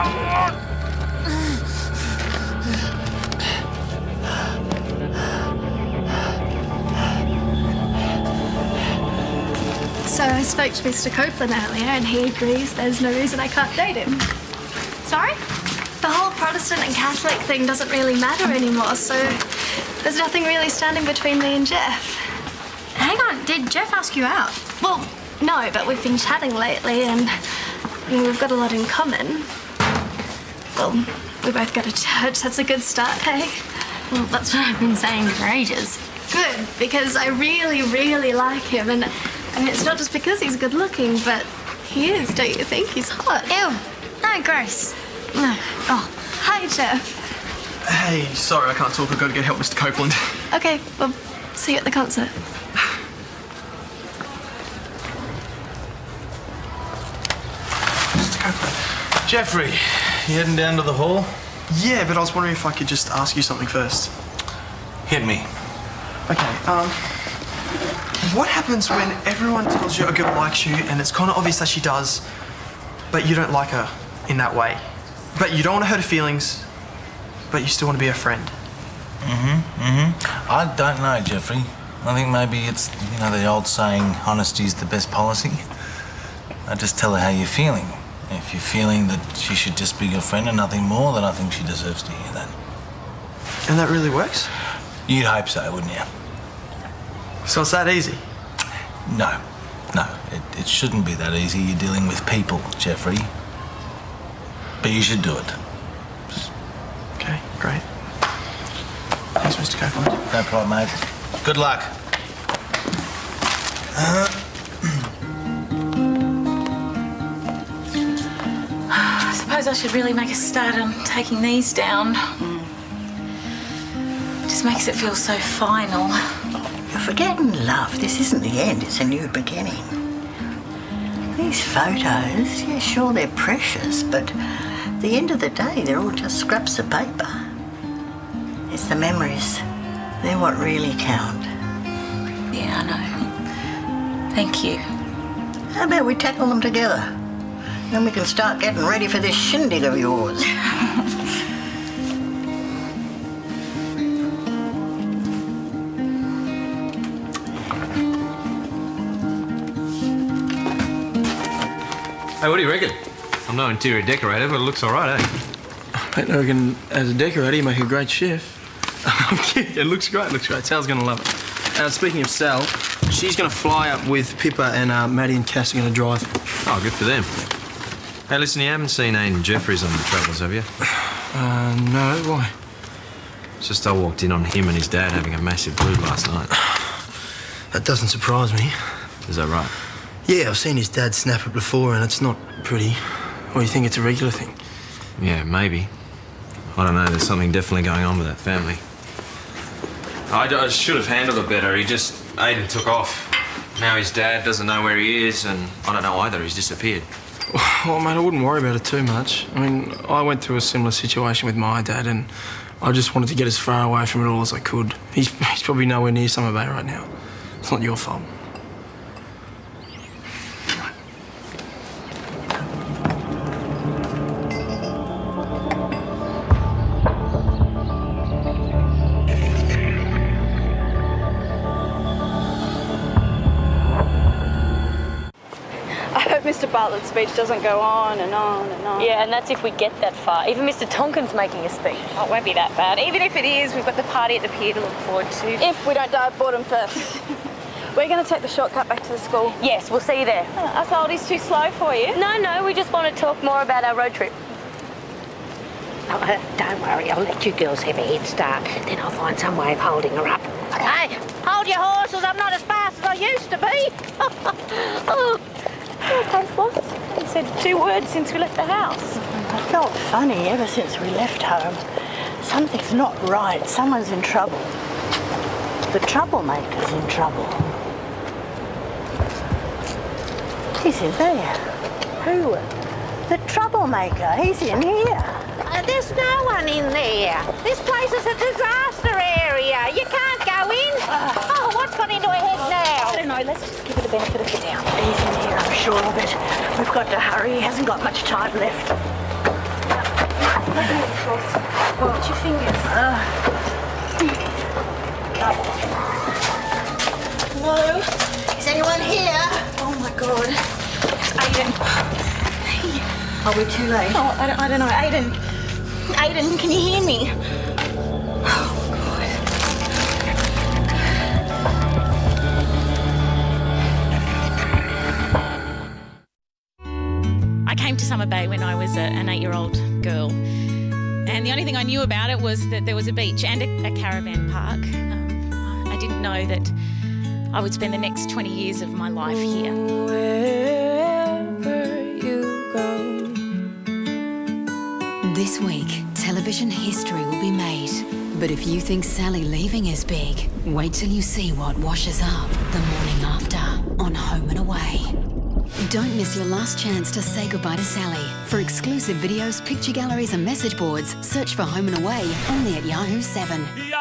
So I spoke to Mr. Copeland earlier and he agrees there's no reason I can't date him. Sorry? The whole Protestant and Catholic thing doesn't really matter anymore, so there's nothing really standing between me and Geoff. Hang on, did Geoff ask you out? Well, no, but we've been chatting lately and we've got a lot in common. Well, we both go to church. That's a good start, hey? Well, that's what I've been saying for ages. Good, because I really, really like him, and I mean, it's not just because he's good looking, but he is, don't you think? He's hot. Ew. No, gross. No. Oh, hi, Geoff. Hey, sorry, I can't talk. I've got to get help, Mr. Copeland. Okay, well, see you at the concert. Mr. Copeland. Geoffrey, you heading down to the hall? Yeah, but I was wondering if I could just ask you something first. Hit me. Okay, um, what happens when everyone tells you a girl likes you and it's kind of obvious that she does, but you don't like her in that way? But you don't want to hurt her feelings, but you still want to be her friend? Mm-hmm, mm-hmm. I don't know, Geoffrey. I think maybe it's, you know, the old saying, honesty is the best policy. I just tell her how you're feeling. If you're feeling that she should just be your friend and nothing more, then I think she deserves to hear that. And that really works? You'd hope so, wouldn't you? So it's that easy? No, no, it, it shouldn't be that easy. You're dealing with people, Geoffrey. But you should do it. Okay, great. Thanks, Mr. Copeland. No problem, mate. Good luck. I suppose I should really make a start on taking these down. Just makes it feel so final. You're forgetting, love. This isn't the end, it's a new beginning. These photos, yeah, sure, they're precious, but at the end of the day, they're all just scraps of paper. It's the memories. They're what really count. Yeah, I know. Thank you. How about we tackle them together? Then we can start getting ready for this shindig of yours. Hey, what do you reckon? I'm no interior decorator, but it looks all right, eh? I reckon as a decorator, you make a great chef. I'm kidding. It looks great, looks great. Sal's gonna love it. Uh, speaking of Sal, she's gonna fly up with Pippa and uh, Maddie and Cass are gonna drive. Oh, good for them. Hey, listen, you haven't seen Aden Jefferies on the travels, have you? Uh, no, why? It's just I walked in on him and his dad having a massive brew last night. That doesn't surprise me. Is that right? Yeah, I've seen his dad snap it before and it's not pretty. Or you think it's a regular thing? Yeah, maybe. I don't know. There's something definitely going on with that family. I, I should have handled it better. He just Aden took off. Now his dad doesn't know where he is, and I don't know either. He's disappeared. Well, mate, I wouldn't worry about it too much. I mean, I went through a similar situation with my dad, and I just wanted to get as far away from it all as I could. He's, he's probably nowhere near Summer Bay right now. It's not your fault. I hope Mr. Bartlett's speech doesn't go on and on and on. Yeah, and that's if we get that far. Even Mr. Tonkin's making a speech. Oh, it won't be that bad. Even if it is, we've got the party at the pier to look forward to. If we don't die of boredom first. We're going to take the shortcut back to the school. Yes, we'll see you there. I thought he's too slow for you. No, no, we just want to talk more about our road trip. Oh, uh, don't worry, I'll let you girls have a head start. Then I'll find some way of holding her up. Hey, hold your horses. I'm not as fast as I used to be. Oh. Floss. He said two words since we left the house. I felt funny ever since we left home. Something's not right. Someone's in trouble. The troublemaker's in trouble. He's in there. Who? The troublemaker. He's in here. Uh, there's no one in there. This place is a disaster area. You can't go in. oh, what's got into her head now? I don't know. Let's just give benefit of the doubt. He's in here, I'm sure of it. We've got to hurry. He hasn't got much time left. At your fingers. no, Is anyone here? Oh my god. It's Aden. Are we too late? Oh, I don't, I don't know. Aden. Aden, can you hear me? Summer Bay when I was a, an eight year old girl. And the only thing I knew about it was that there was a beach and a, a caravan park. Um, I didn't know that I would spend the next 20 years of my life here. This week, television history will be made. But if you think Sally leaving is big, wait till you see what washes up the morning after Don't miss your last chance to say goodbye to Sally. For exclusive videos, picture galleries, and message boards, search for Home and Away only at Yahoo 7. Yahoo!